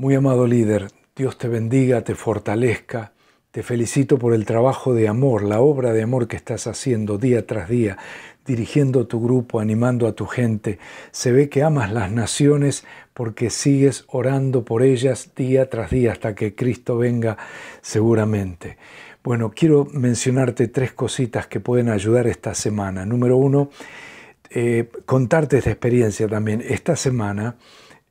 Muy amado líder, Dios te bendiga, te fortalezca. Te felicito por el trabajo de amor, la obra de amor que estás haciendo día tras día, dirigiendo tu grupo, animando a tu gente. Se ve que amas las naciones porque sigues orando por ellas día tras día hasta que Cristo venga seguramente. Bueno, quiero mencionarte tres cositas que pueden ayudar esta semana. Número uno, eh, contarte esta experiencia también. Esta semana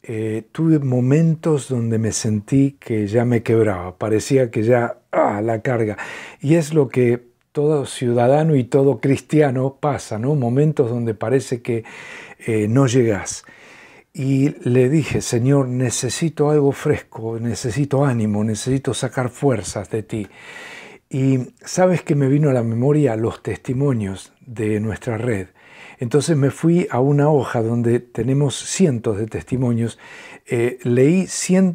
eh, tuve momentos donde me sentí que ya me quebraba, parecía que ya, ah, la carga. Y es lo que todo ciudadano y todo cristiano pasa, ¿no? Momentos donde parece que eh, no llegas. Y le dije, Señor, necesito algo fresco, necesito ánimo, necesito sacar fuerzas de ti. Y sabes que me vino a la memoria los testimonios de nuestra red. Entonces me fui a una hoja donde tenemos cientos de testimonios. Eh, leí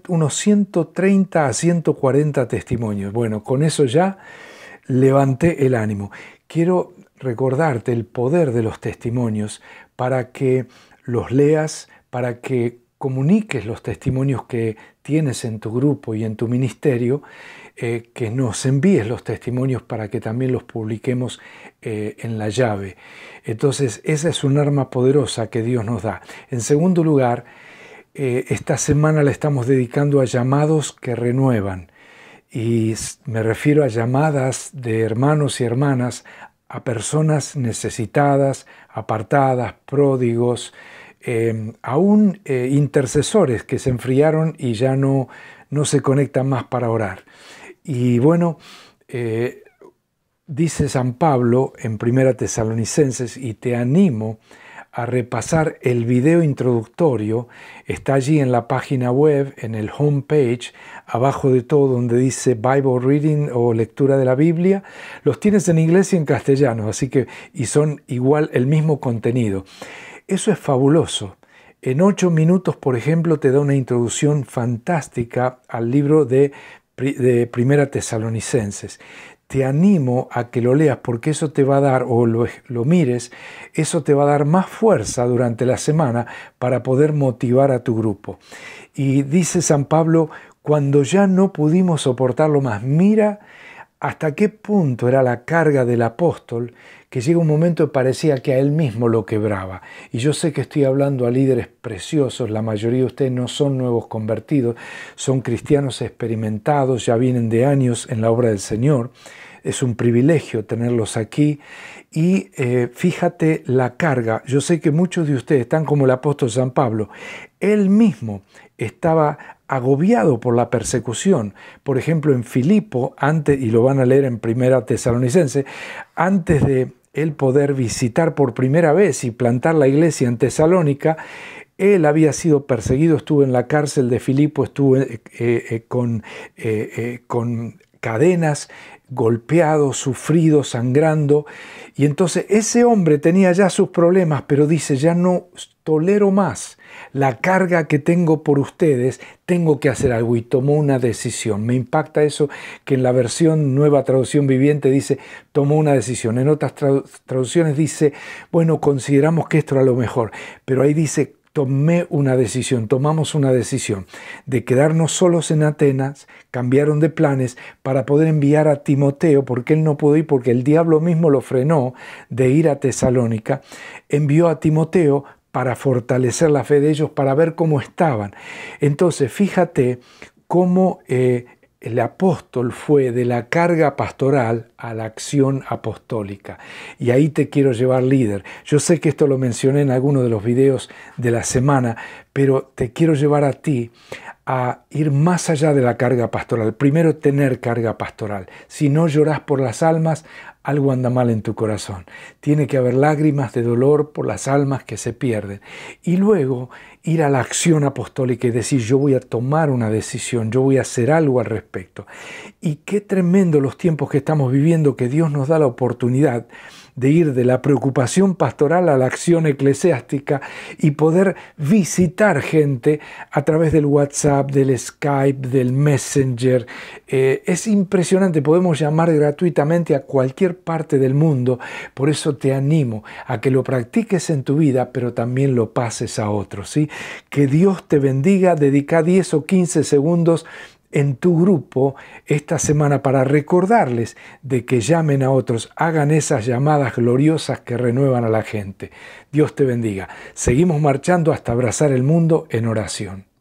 unos 130 a 140 testimonios. Bueno, con eso ya levanté el ánimo. Quiero recordarte el poder de los testimonios para que los leas, para que comuniques los testimonios que tienes en tu grupo y en tu ministerio, eh, que nos envíes los testimonios para que también los publiquemos eh, en la llave. Entonces, esa es un arma poderosa que Dios nos da. En segundo lugar, eh, esta semana la estamos dedicando a llamados que renuevan. Y me refiero a llamadas de hermanos y hermanas a personas necesitadas, apartadas, pródigos, eh, aún intercesores que se enfriaron y ya no, no se conectan más para orar. Y bueno, dice San Pablo en Primera Tesalonicenses, y te animo a repasar el video introductorio, está allí en la página web, en el homepage, abajo de todo donde dice Bible Reading o lectura de la Biblia, los tienes en inglés y en castellano, así que y son igual el mismo contenido. Eso es fabuloso. En ocho minutos, por ejemplo, te da una introducción fantástica al libro de, de Primera Tesalonicenses te animo a que lo leas porque eso te va a dar, o lo, lo, mires, eso te va a dar más fuerza durante la semana para poder motivar a tu grupo. Y dice San Pablo, cuando ya no pudimos soportarlo más, mira hasta qué punto era la carga del apóstol que llega un momento que parecía que a él mismo lo quebraba. Y yo sé que estoy hablando a líderes preciosos, la mayoría de ustedes no son nuevos convertidos, son cristianos experimentados, ya vienen de años en la obra del Señor. Es un privilegio tenerlos aquí y eh, fíjate la carga. Yo sé que muchos de ustedes están como el apóstol San Pablo. Él mismo estaba agobiado por la persecución. Por ejemplo, en Filipo, antes, y lo van a leer en Primera Tesalonicense, antes de él poder visitar por primera vez y plantar la iglesia en Tesalónica, él había sido perseguido, estuvo en la cárcel de Filipo, estuvo eh, eh, con, con cadenas, golpeado, sufrido, sangrando. Y entonces ese hombre tenía ya sus problemas, pero dice, ya no tolero más la carga que tengo por ustedes, tengo que hacer algo y tomó una decisión. Me impacta eso que en la versión nueva traducción viviente dice tomó una decisión. En otras traducciones dice, bueno, consideramos que esto era lo mejor, pero ahí dice tomé una decisión, tomamos una decisión de quedarnos solos en Atenas, cambiaron de planes para poder enviar a Timoteo, porque él no pudo ir, porque el diablo mismo lo frenó de ir a Tesalónica, envió a Timoteo para fortalecer la fe de ellos, para ver cómo estaban. Entonces, fíjate cómo eh, el apóstol fue de la carga pastoral a la acción apostólica. Y ahí te quiero llevar líder. Yo sé que esto lo mencioné en alguno de los videos de la semana, pero te quiero llevar a ti a ir más allá de la carga pastoral. Primero, tener carga pastoral. Si no lloras por las almas, algo anda mal en tu corazón. Tiene que haber lágrimas de dolor por las almas que se pierden. Y luego ir a la acción apostólica y decir, yo voy a tomar una decisión, yo voy a hacer algo al respecto. Y qué tremendo los tiempos que estamos viviendo, que Dios nos da la oportunidad de ir de la preocupación pastoral a la acción eclesiástica y poder visitar gente a través del WhatsApp, del Skype, del Messenger. Eh, es impresionante, podemos llamar gratuitamente a cualquier parte del mundo, por eso te animo a que lo practiques en tu vida, pero también lo pases a otros. ¿sí? Que Dios te bendiga, dedica 10 o 15 segundos en tu grupo esta semana para recordarles de que llamen a otros, hagan esas llamadas gloriosas que renuevan a la gente. Dios te bendiga. Seguimos marchando hasta abrazar el mundo en oración.